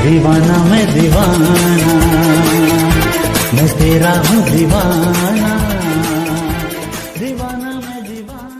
दीवाना मैं दीवाना। मैं तेरा हूँ दीवाना। दीवाना मैं दीवाना।